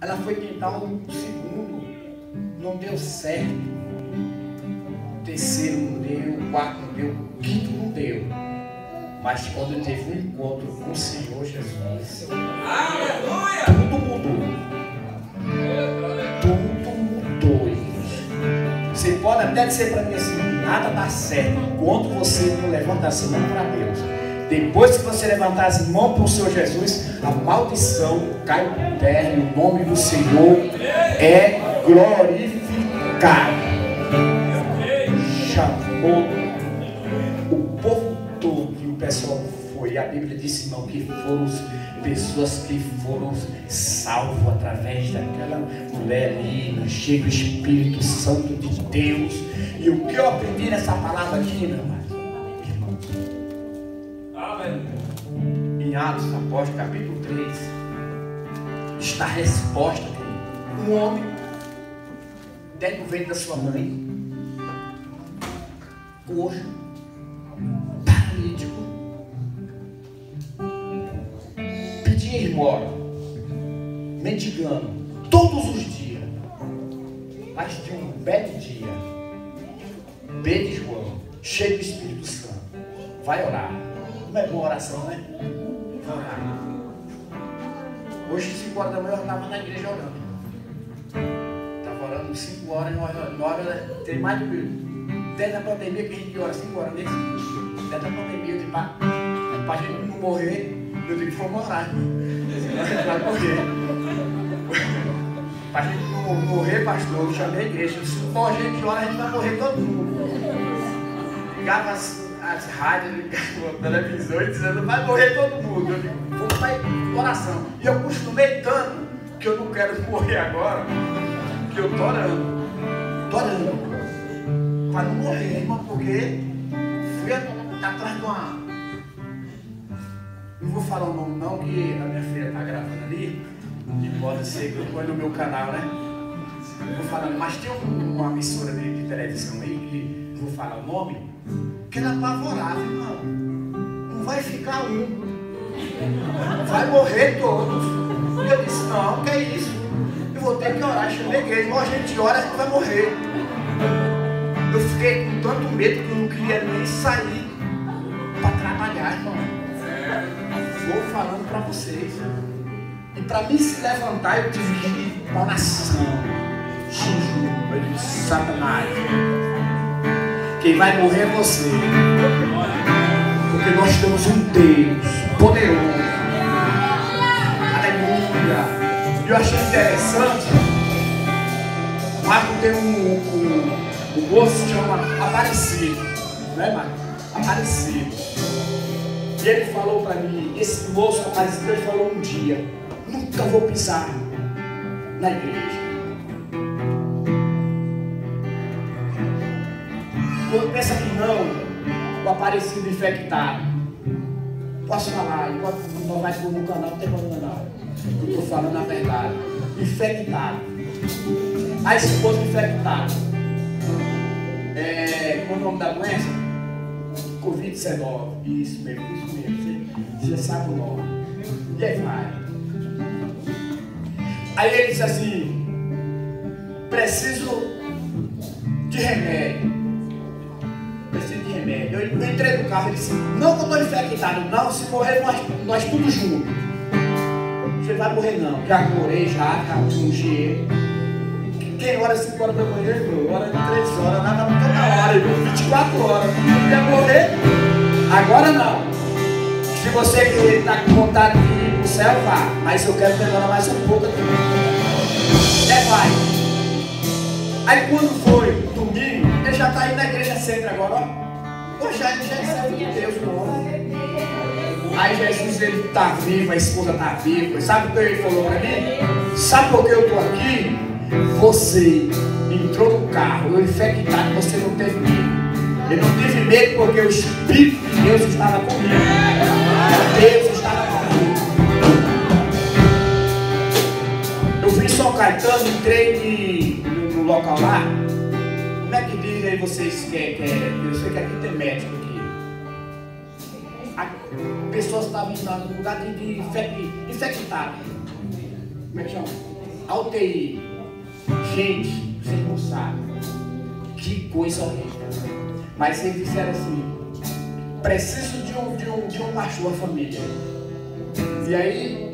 Ela foi tentar um segundo, não deu certo. O terceiro não deu, o quarto não deu, o quinto não deu. Mas quando teve um encontro com o Senhor Jesus, Aleluia! tudo mudou. Tudo mudou. Você pode até dizer para mim assim, nada dá certo enquanto você não levanta as mãos para Deus. Depois que você levantar as mãos para o Senhor Jesus, a maldição cai por terra e o nome do Senhor é glorificado. Chamou o povo todo e o pessoal foi. A Bíblia disse não que foram as pessoas que foram salvas através daquela mulher ali, cheia do Espírito Santo de Deus. E o que eu aprendi nessa palavra aqui, meu irmão? Em Atos capítulo 3, está a resposta dele. Um homem, dentro do ventre da sua mãe, coxo, paralítico, pedia esmola, mendigando, todos os dias. Mas de um belo dia, Pedro João, cheio do Espírito Santo, vai orar. Não é boa oração, né? Hoje, 5 horas da manhã, eu estava na igreja orando. Estava orando 5 horas, na hora tem mais do que. Desde a pandemia que a gente ora 5 horas nesse. Desde a pandemia, eu digo, para a gente não morrer, eu digo, vamos orar. A gente vai morrer. Para a gente não morrer, pastor, eu chamei a igreja. Se for gente ora, a gente vai morrer todo mundo. Ligava as, as rádios, e dizendo, vai morrer todo mundo. Eu digo, vamos para oração. E eu costumei tanto que eu não quero morrer agora, que eu tô orando. Tô orando. Para não morrer, irmão, porque fui atrás de uma. Não vou falar o nome não, que a minha filha está gravando ali. E pode ser que eu ponha no meu canal, né? Eu vou falar, mas tem um- uma emissora de, de televisão aí, que vou falar o nome, que ela apavorava, irmão. Não vai ficar um. Vai morrer todos. Eu disse, não, que é isso? Eu vou ter que orar, chamei a igreja, a gente ora, gente vai morrer. Eu fiquei com tanto medo que eu não queria nem sair para trabalhar, irmão. Vou falando para vocês. E para mim se levantar, eu tive que ir oração. Jejum, Satanás. Quem vai morrer é você. Porque nós temos um Deus poderoso. Aleluia. E eu achei interessante. Marco tem um, um, um moço que chama Aparecido. Não é, Marco? Aparecido. E ele falou para mim, esse moço Aparecido, ele falou um dia, nunca vou pisar na igreja. Quando pensa que não, o Aparecido infectado. Posso falar, não vai pôr no canal, não tem problema não. Eu estou falando a verdade. Infectado. A esposa infectada. É, qual é o nome da doença? Covid-19. Isso mesmo, isso mesmo. Você, você sabe o nome. E aí vai. Aí ele disse assim: preciso de remédio. Remédio. Eu entrei no carro e disse: Não que eu estou infectado, não. Se morrer, nós, nós tudo juntos. Você vai morrer, não. Já morei, já, já ungi. Quem ora 5 horas da manhã, irmão? Hora de 3 horas, nada toda hora, irmão. 24 horas. Quer morrer? Agora não. Se você que está com vontade de ir para o céu, vá. Mas eu quero demorar mais um pouco aqui. É, vai. Aí quando foi domingo, ele já está indo na igreja sempre agora, ó. Hoje já, já é servo de Deus, não. Aí Jesus ele está vivo, a esposa está viva. Sabe o que ele falou para mim? Sabe por que eu estou aqui? Você entrou no carro, eu infectado, você não teve medo. Eu não tive medo porque o Espírito de Deus estava comigo. Deus estava comigo. Eu em São Caetano, entrei no, no local lá. Como é que diz aí vocês que, é, que, é, eu sei que aqui tem médico aqui. A, pessoas estavam entrando no lugar de, de infectar. Como é que chama? A UTI. Gente, vocês não sabem. Que coisa horrível. Mas eles disseram assim, preciso de um, de um, de um pastor família. E aí